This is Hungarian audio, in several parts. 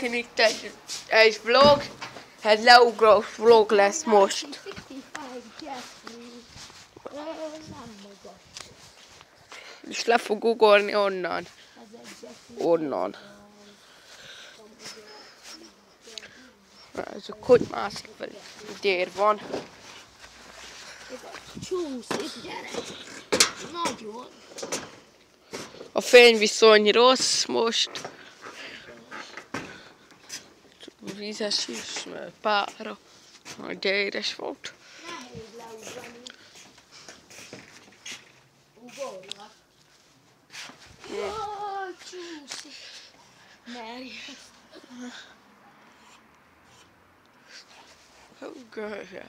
megint itt egy, egy vlog. Ez leugrós vlog lesz most. 65 Jeffrey. Ö, Nem magas. És le fog ugorni onnan. Egy. Onnan. Ez a hogy mászik fel. Gyér van. Csúszik, gyere. Nagyon. A fényviszony rossz most. Vízes is, mert pára. A gyéres volt. Ugorja.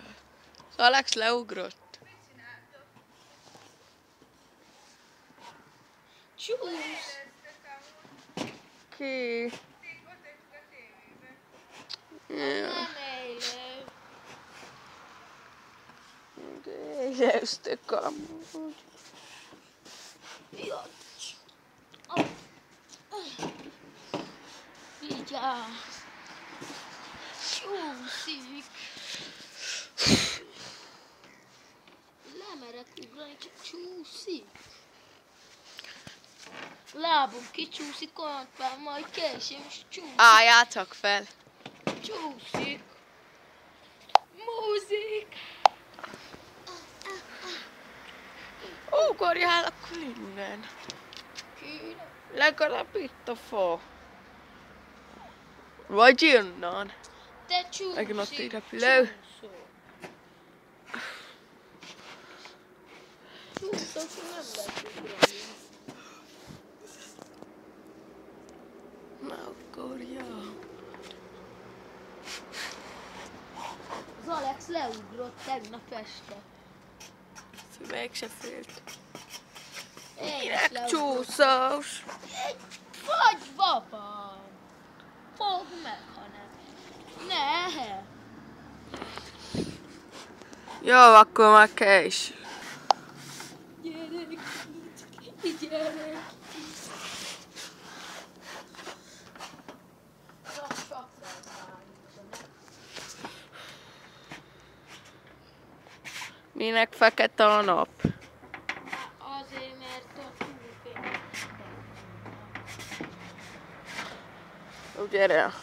Alex leugrott. Csúsz. Ki? Ja. Nem élő. Éreztük amúgy. Vigyázz. Csúszik. Lemerek ugrani, csak csúszik. Lábom kicsúszik, olyan majd később is csúszik. Álljátok fel. Csúszik. Múzik. Ugorjál akkor innen. Kéne. Legalább itt a fa. Vagy innen. Te csúszik. Megint ott egy repülő. Csúszol. Csúszok, nem lehet ugrani. Na ugorja. Az Alex leugrott tegnap este. Mégse félt. Én is Minek csúszós? Vagy baba! Fog meg, ha nem. Ne! Jó, akkor már kés. Gyerek! Gyerek! Minek fekete a nap? Azért, mert a. Gyere.